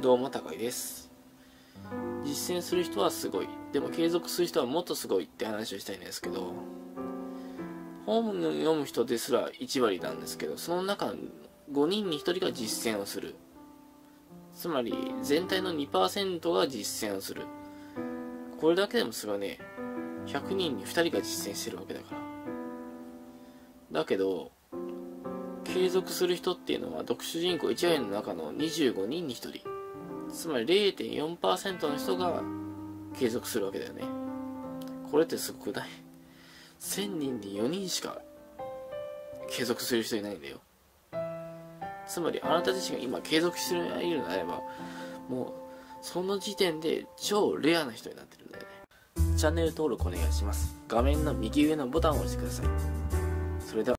どうも高いです。実践する人はすごい。でも継続する人はもっとすごいって話をしたいんですけど本を読む人ですら1割なんですけどその中の5人に1人が実践をする。つまり全体の2%が実践をする。これだけでもすごいね。100人に2人が実践してるわけだから。だけど継続する人っていうのは読書人口1割の中の25人に1人。つまり0.4%の人が継続するわけだよね。これってすごくない？1000人で4人しか継続する人いないんだよ。つまりあなた自身が今継続しているのであればもうその時点で超レアな人になってるんだよね。チャンネル登録お願いします。画面の右上のボタンを押してください。それでは。